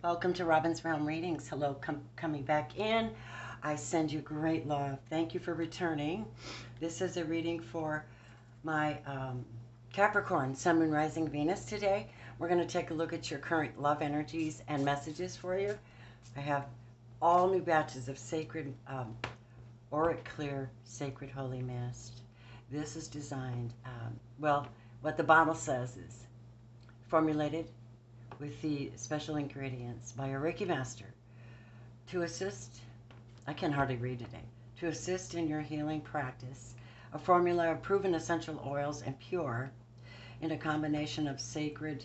Welcome to Robin's Realm Readings. Hello, com- coming back in. I send you great love. Thank you for returning. This is a reading for my um, Capricorn, Sun, Moon, Rising, Venus today. We're going to take a look at your current love energies and messages for you. I have all new batches of sacred um, Auric Clear Sacred Holy Mist. This is designed, um, well, what the bottle says is formulated with the special ingredients by a Reiki master to assist, I can hardly read today, to assist in your healing practice. A formula of proven essential oils and pure in a combination of sacred,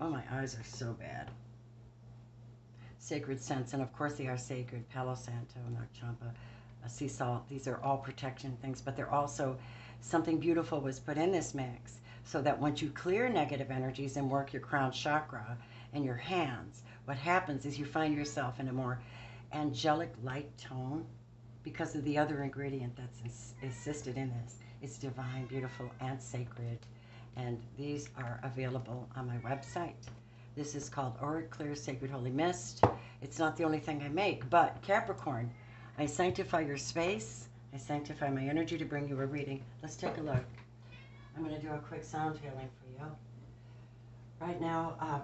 oh, my eyes are so bad. Sacred scents, and of course they are sacred, Palo Santo, Nag Champa, uh, sea salt. These are all protection things, but they're also something beautiful was put in this mix so that once you clear negative energies and work your crown chakra and your hands, what happens is you find yourself in a more angelic light tone because of the other ingredient that's assisted in this. It's divine, beautiful, and sacred. And these are available on my website. This is called Auric Clear Sacred Holy Mist. It's not the only thing I make, but Capricorn, I sanctify your space. I sanctify my energy to bring you a reading. Let's take a look. I'm going to do a quick sound healing for you. Right now, uh,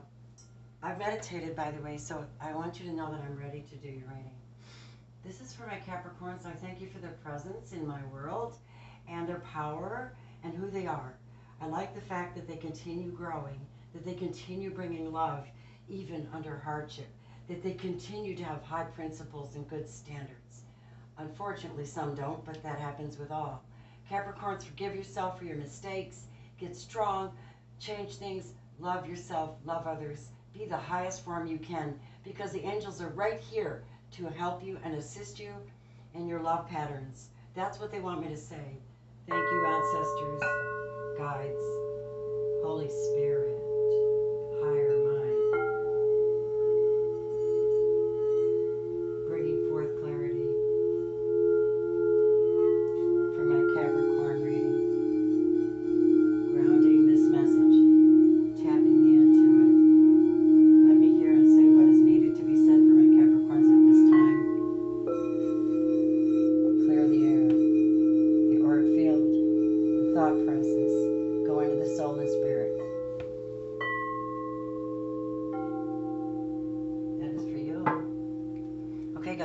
I've meditated, by the way, so I want you to know that I'm ready to do your reading. This is for my Capricorns. I thank you for their presence in my world and their power and who they are. I like the fact that they continue growing, that they continue bringing love even under hardship, that they continue to have high principles and good standards. Unfortunately, some don't, but that happens with all. Capricorns, forgive yourself for your mistakes, get strong, change things, love yourself, love others, be the highest form you can because the angels are right here to help you and assist you in your love patterns. That's what they want me to say. Thank you, ancestors, guides, Holy Spirit.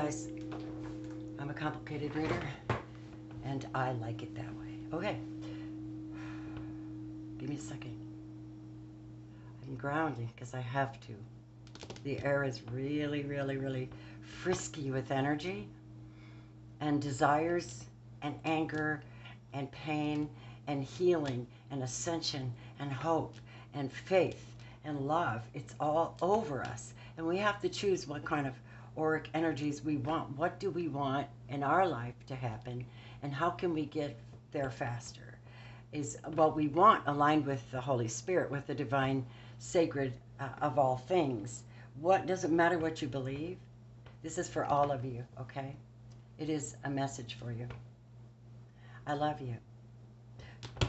Guys. I'm a complicated reader, and I like it that way. Okay. Give me a second. I'm grounding because I have to. The air is really, really, really frisky with energy and desires and anger and pain and healing and ascension and hope and faith and love. It's all over us. And we have to choose what kind of auric energies we want. What do we want in our life to happen, and how can we get there faster? Is what we want aligned with the Holy Spirit, with the divine, sacred uh, of all things. What doesn't matter what you believe. This is for all of you, okay? It is a message for you. I love you.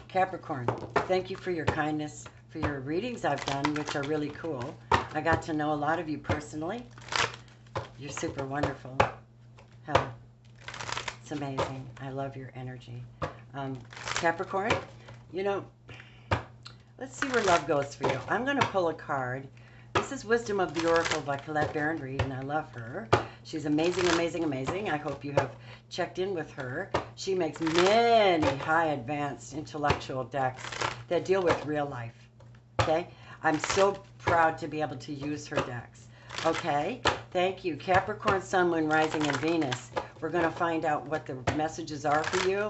Capricorn, thank you for your kindness, for your readings I've done, which are really cool. I got to know a lot of you personally. You're super wonderful. Hell, it's amazing. I love your energy. Um, Capricorn, you know, let's see where love goes for you. I'm going to pull a card. This is Wisdom of the Oracle by Colette Baron Reid, and I love her. She's amazing, amazing, amazing. I hope you have checked in with her. She makes many high advanced intellectual decks that deal with real life. Okay? I'm so proud to be able to use her decks. Okay, thank you. Capricorn, Sun, Moon, Rising, and Venus. We're going to find out what the messages are for you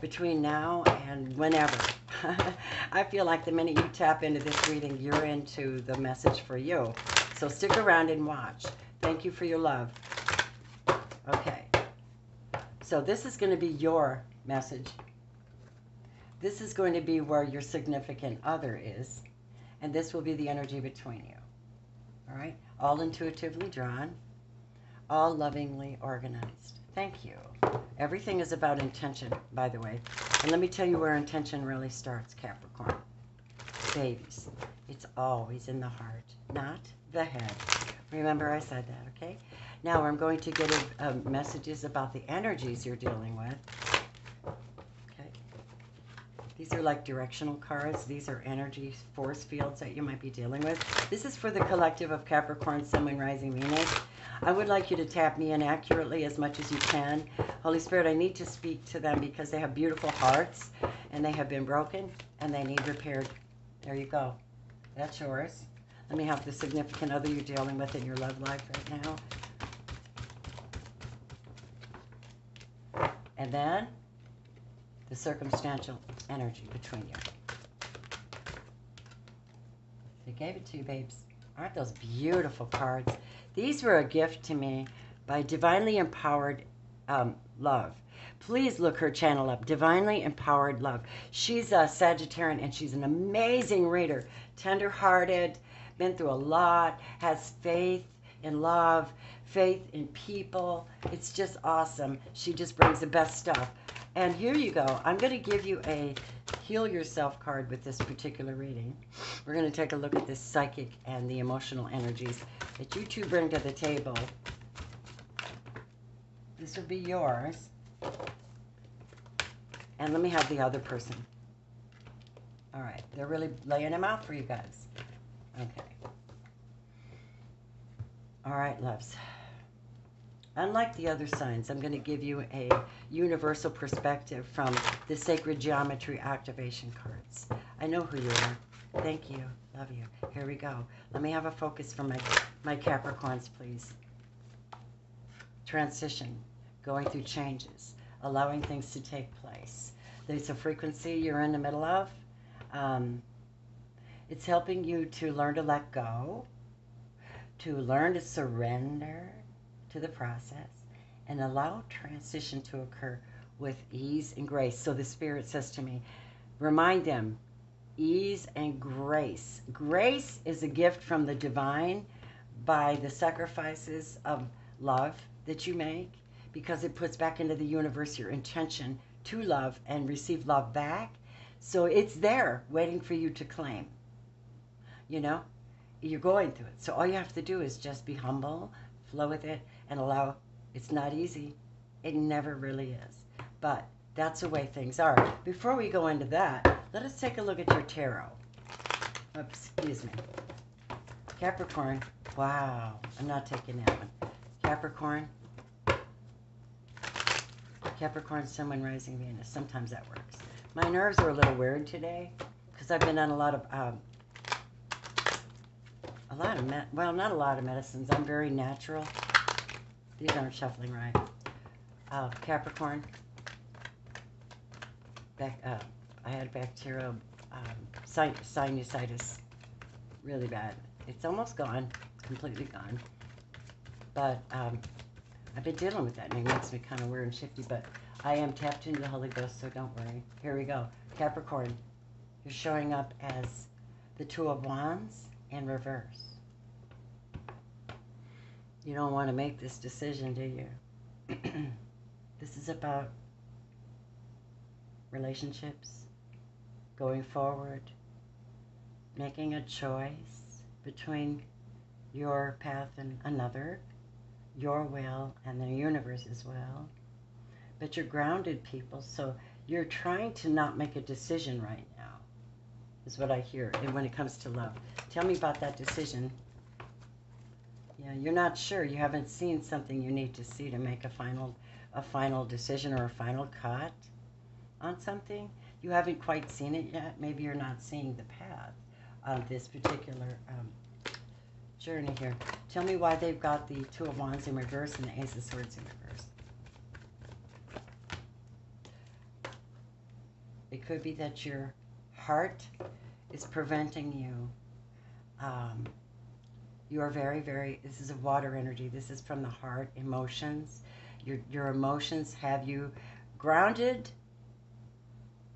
between now and whenever. I feel like the minute you tap into this reading, you're into the message for you. So stick around and watch. Thank you for your love. Okay. So this is going to be your message. This is going to be where your significant other is. And this will be the energy between you. All right? all intuitively drawn, all lovingly organized. Thank you. Everything is about intention, by the way. And let me tell you where intention really starts, Capricorn. Babies. It's always in the heart, not the head. Remember I said that, okay? Now I'm going to get a, a messages about the energies you're dealing with. Okay. These are like directional cards. These are energy force fields that you might be dealing with. This is for the collective of Capricorn, Sun, Moon, Rising, Venus. I would like you to tap me in accurately as much as you can. Holy Spirit, I need to speak to them because they have beautiful hearts and they have been broken and they need repaired. There you go. That's yours. Let me have the significant other you're dealing with in your love life right now. And then the circumstantial energy between you. They gave it to you, babes. Aren't those beautiful cards? These were a gift to me by Divinely Empowered um, Love. Please look her channel up, Divinely Empowered Love. She's a Sagittarian and she's an amazing reader, tender-hearted, been through a lot, has faith in love, faith in people. It's just awesome. She just brings the best stuff. And here you go. I'm going to give you a heal yourself card with this particular reading. We're going to take a look at this psychic and the emotional energies that you two bring to the table. This will be yours. And let me have the other person. All right. They're really laying them out for you guys. Okay. All right, loves. Unlike the other signs, I'm going to give you a universal perspective from the Sacred Geometry Activation cards. I know who you are. Thank you. Love you. Here we go. Let me have a focus for my, my Capricorns, please. Transition. Going through changes. Allowing things to take place. There's a frequency you're in the middle of. Um, it's helping you to learn to let go, to learn to surrender to the process, and allow transition to occur with ease and grace. So the Spirit says to me, remind them, ease and grace. Grace is a gift from the divine by the sacrifices of love that you make because it puts back into the universe your intention to love and receive love back. So it's there waiting for you to claim you know, you're going through it. So all you have to do is just be humble, flow with it, and allow. It's not easy. It never really is. But that's the way things are. Before we go into that, let us take a look at your tarot. Oops, excuse me. Capricorn. Wow, I'm not taking that one. Capricorn. Capricorn, Moon, Rising, Venus. Sometimes that works. My nerves are a little weird today because I've been on a lot of um, a lot of, well, not a lot of medicines. I'm very natural. These aren't shuffling right. Uh, Capricorn. Back, uh, I had bacterial um, sinusitis. Really bad. It's almost gone. Completely gone. But um, I've been dealing with that and it makes me kind of weird and shifty. But I am tapped into the Holy Ghost, so don't worry. Here we go. Capricorn. You're showing up as the Two of Wands in reverse. You don't want to make this decision, do you? this is about relationships, going forward, making a choice between your path and another, your will and the universe as well. But you're grounded people, so you're trying to not make a decision right now is what I hear and when it comes to love. Tell me about that decision. Yeah, you're not sure. You haven't seen something you need to see to make a final a final decision or a final cut on something. You haven't quite seen it yet. Maybe you're not seeing the path of this particular um, journey here. Tell me why they've got the Two of Wands in reverse and the Ace of Swords in reverse. It could be that your heart is preventing you. Um, you are very, very, this is a water energy. This is from the heart, emotions. Your, your emotions have you grounded.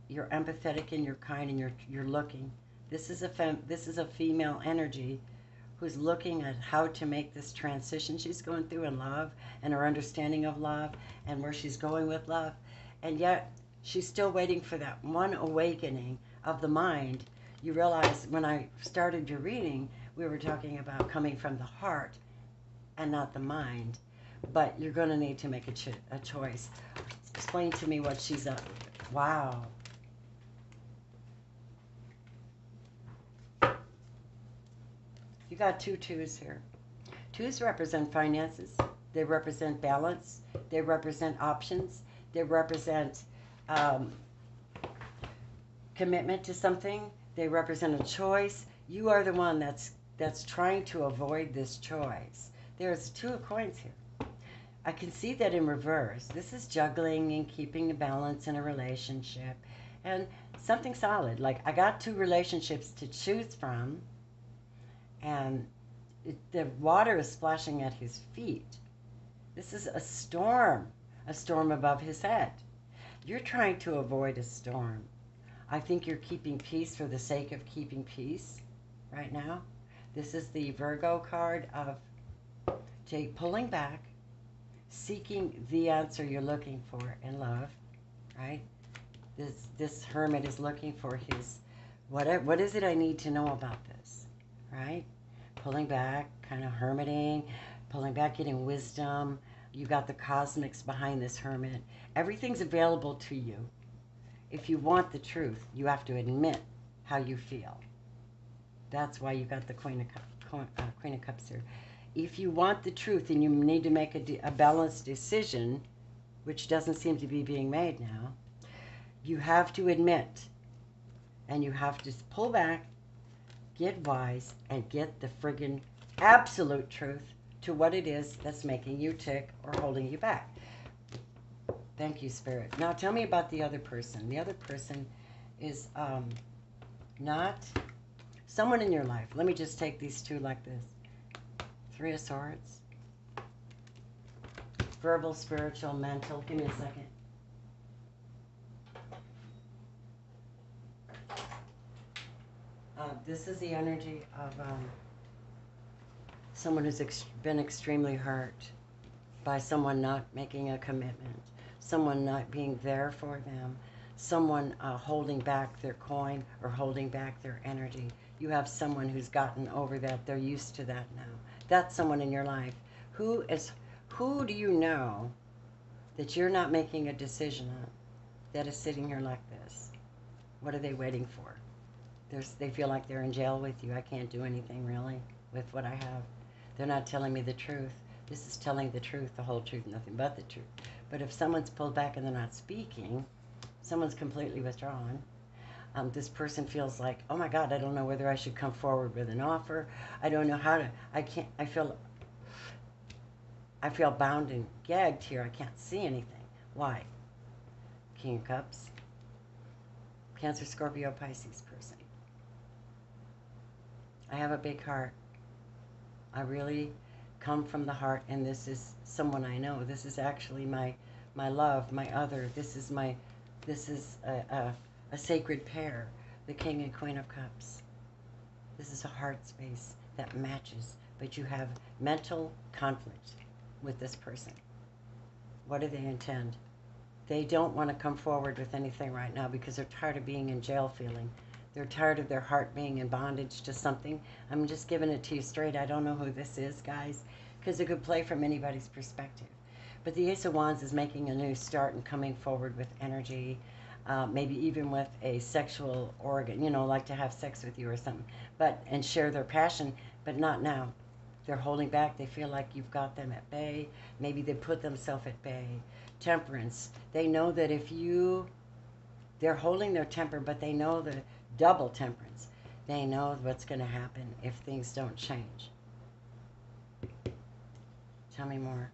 You're empathetic and you're kind and you're, you're looking. This is a fem, this is a female energy who's looking at how to make this transition she's going through in love and her understanding of love and where she's going with love. And yet she's still waiting for that one awakening of the mind, you realize when I started your reading, we were talking about coming from the heart and not the mind. But you're going to need to make a, cho- a choice. Explain to me what she's up. Wow. You got two twos here. Twos represent finances. They represent balance. They represent options. They represent um, commitment to something. They represent a choice. You are the one that's that's trying to avoid this choice. There's two of coins here. I can see that in reverse. This is juggling and keeping the balance in a relationship and something solid. Like I got two relationships to choose from and it, the water is splashing at his feet. This is a storm, a storm above his head. You're trying to avoid a storm. I think you're keeping peace for the sake of keeping peace right now. This is the Virgo card of take, pulling back, seeking the answer you're looking for in love, right? This this hermit is looking for his what what is it I need to know about this, right? Pulling back, kind of hermiting, pulling back, getting wisdom. You got the cosmics behind this hermit. Everything's available to you. If you want the truth, you have to admit how you feel. That's why you got the Queen of, Cup, uh, Queen of Cups here. If you want the truth and you need to make a, a balanced decision, which doesn't seem to be being made now, you have to admit and you have to pull back, get wise, and get the friggin' absolute truth to what it is that's making you tick or holding you back. Thank you, Spirit. Now tell me about the other person. The other person is um, not someone in your life. Let me just take these two like this Three of Swords. Verbal, spiritual, mental. Give me a second. Uh, this is the energy of um, someone who's ex- been extremely hurt by someone not making a commitment, someone not being there for them, someone uh, holding back their coin or holding back their energy. You have someone who's gotten over that. They're used to that now. That's someone in your life. Who is who do you know that you're not making a decision on that is sitting here like this? What are they waiting for? There's, they feel like they're in jail with you. I can't do anything really with what I have. They're not telling me the truth. This is telling the truth, the whole truth, nothing but the truth. But if someone's pulled back and they're not speaking, someone's completely withdrawn. Um, this person feels like, oh my God, I don't know whether I should come forward with an offer. I don't know how to. I can't. I feel. I feel bound and gagged here. I can't see anything. Why? King of Cups. Cancer, Scorpio, Pisces person. I have a big heart. I really come from the heart, and this is someone I know. This is actually my my love, my other. This is my this is a, a, a sacred pair, the King and Queen of Cups. This is a heart space that matches, but you have mental conflict with this person. What do they intend? They don't want to come forward with anything right now because they're tired of being in jail feeling. They're tired of their heart being in bondage to something. I'm just giving it to you straight. I don't know who this is, guys, because it could play from anybody's perspective. But the Ace of Wands is making a new start and coming forward with energy, uh, maybe even with a sexual organ, you know, like to have sex with you or something, but and share their passion, but not now. They're holding back. They feel like you've got them at bay. Maybe they put themselves at bay. Temperance. They know that if you, they're holding their temper, but they know the double temperance. They know what's going to happen if things don't change. Tell me more.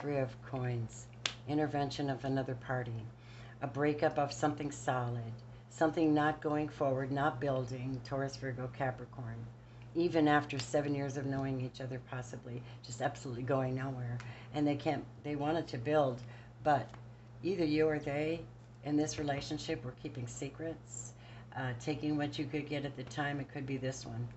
Three of coins. Intervention of another party. A breakup of something solid. Something not going forward, not building. Taurus, Virgo, Capricorn. Even after seven years of knowing each other, possibly just absolutely going nowhere. And they can't, they wanted to build, but either you or they in this relationship were keeping secrets, uh, taking what you could get at the time. It could be this one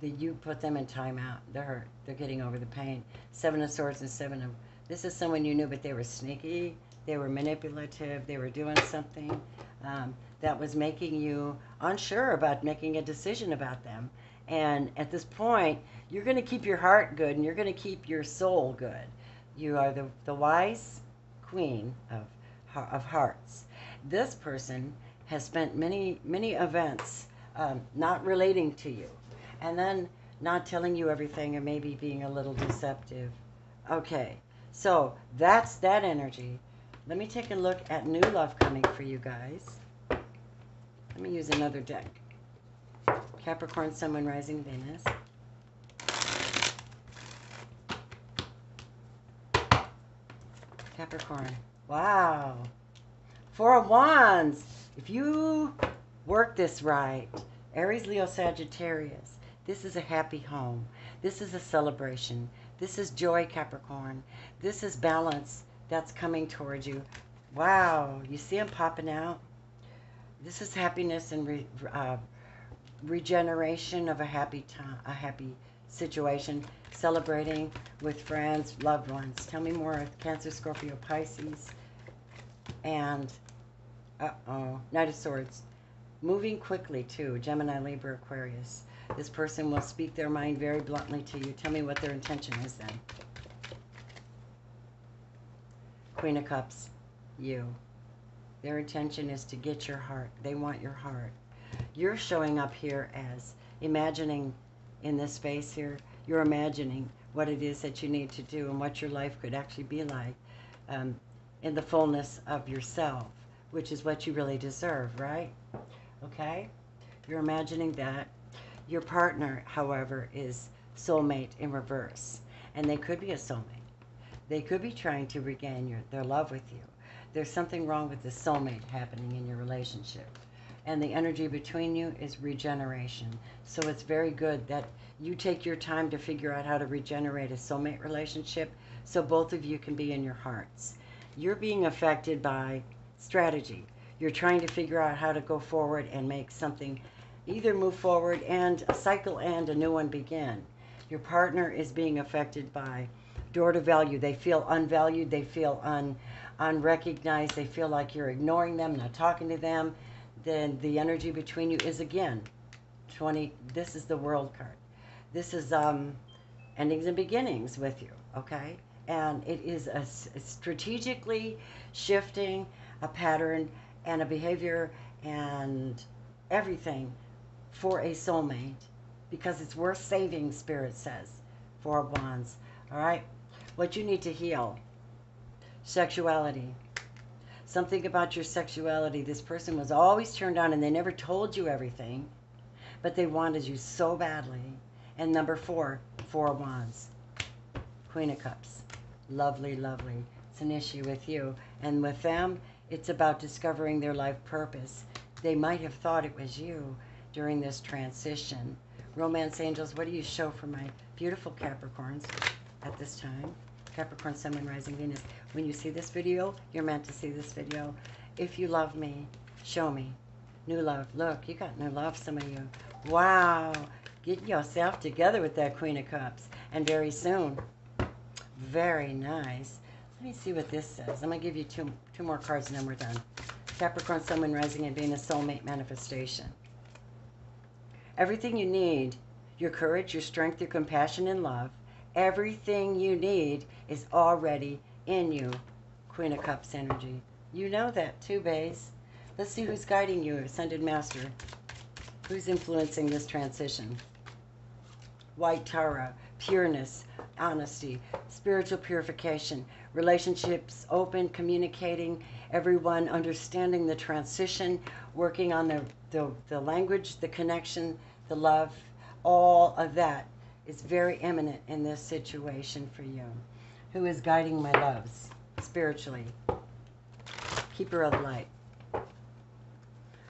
that you put them in timeout. They're hurt. They're getting over the pain. Seven of Swords and Seven of. This is someone you knew, but they were sneaky. They were manipulative. They were doing something. Um, that was making you unsure about making a decision about them. And at this point, you're going to keep your heart good and you're going to keep your soul good. You are the, the wise queen of, of hearts. This person has spent many, many events um, not relating to you. And then not telling you everything or maybe being a little deceptive. Okay, so that's that energy. Let me take a look at new love coming for you guys. Let me use another deck. Capricorn, Sun, Moon, Rising, Venus. Capricorn. Wow. Four of Wands. If you work this right, Aries, Leo, Sagittarius, this is a happy home. This is a celebration. This is joy, Capricorn. This is balance that's coming towards you. Wow. You see them popping out? This is happiness and re, uh, regeneration of a happy time, a happy situation, celebrating with friends, loved ones. Tell me more. Cancer, Scorpio, Pisces, and uh-oh, Knight of Swords. Moving quickly too, Gemini, Libra, Aquarius. This person will speak their mind very bluntly to you. Tell me what their intention is then. Queen of Cups, you. Their intention is to get your heart. They want your heart. You're showing up here as imagining in this space here, you're imagining what it is that you need to do and what your life could actually be like um, in the fullness of yourself, which is what you really deserve, right? Okay? You're imagining that. Your partner, however, is soulmate in reverse. And they could be a soulmate. They could be trying to regain your, their love with you there's something wrong with the soulmate happening in your relationship. And the energy between you is regeneration. So it's very good that you take your time to figure out how to regenerate a soulmate relationship so both of you can be in your hearts. You're being affected by strategy. You're trying to figure out how to go forward and make something either move forward and a cycle and a new one begin. Your partner is being affected by door to value. They feel unvalued. They feel un unrecognized, they feel like you're ignoring them, not talking to them, then the energy between you is again 20. This is the world card. This is um, endings and beginnings with you, okay? And it is a, a strategically shifting a pattern and a behavior and everything for a soulmate because it's worth saving, Spirit says. Four Wands. All right? What you need to heal Sexuality. Something about your sexuality. This person was always turned on and they never told you everything, but they wanted you so badly. And number four, Four Wands. Queen of Cups. Lovely, lovely. It's an issue with you. And with them, it's about discovering their life purpose. They might have thought it was you during this transition. Romance Angels, what do you show for my beautiful Capricorns at this time? Capricorn, Sun, Moon, Rising, Venus. When you see this video, you're meant to see this video. If you love me, show me. New love. Look, you got new love, some of you. Wow. Get yourself together with that Queen of Cups. And very soon. Very nice. Let me see what this says. I'm going to give you two, two more cards and then we're done. Capricorn, Sun, Moon, Rising, and Venus Soulmate Manifestation. Everything you need, your courage, your strength, your compassion, and love, Everything you need is already in you. Queen of Cups energy. You know that too, Bays. Let's see who's guiding you, Ascended Master. Who's influencing this transition? White Tara, pureness, honesty, spiritual purification, relationships open, communicating, everyone understanding the transition, working on the, the, the language, the connection, the love, all of that is very eminent in this situation for you. Who is guiding my loves spiritually? Keeper of the light.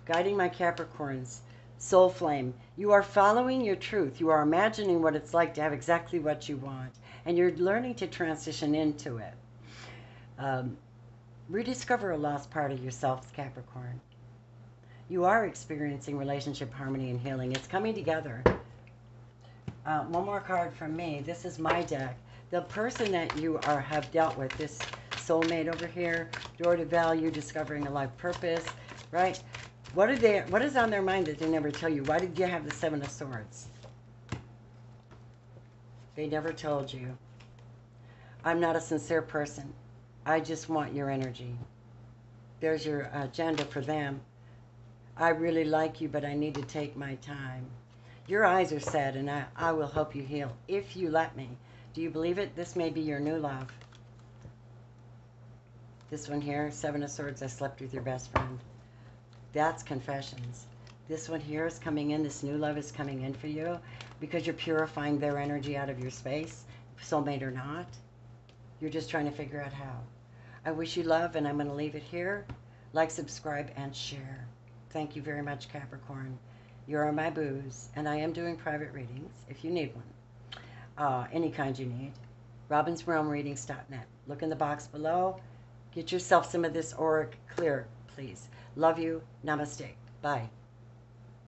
Guiding my Capricorns. Soul flame. You are following your truth. You are imagining what it's like to have exactly what you want. And you're learning to transition into it. Um, rediscover a lost part of yourself, Capricorn. You are experiencing relationship harmony and healing. It's coming together. Uh, one more card from me. This is my deck. The person that you are have dealt with, this soulmate over here, door to value, discovering a life purpose, right? What did they? What is on their mind that they never tell you? Why did you have the Seven of Swords? They never told you. I'm not a sincere person. I just want your energy. There's your agenda for them. I really like you, but I need to take my time. Your eyes are sad, and I, I will help you heal if you let me. Do you believe it? This may be your new love. This one here, Seven of Swords, I slept with your best friend. That's confessions. This one here is coming in, this new love is coming in for you because you're purifying their energy out of your space, soulmate or not. You're just trying to figure out how. I wish you love, and I'm going to leave it here. Like, subscribe, and share. Thank you very much, Capricorn. You are my booze, and I am doing private readings if you need one. Uh, any kind you need. RobinsRealmReadings.net. Look in the box below. Get yourself some of this auric clear, please. Love you. Namaste. Bye.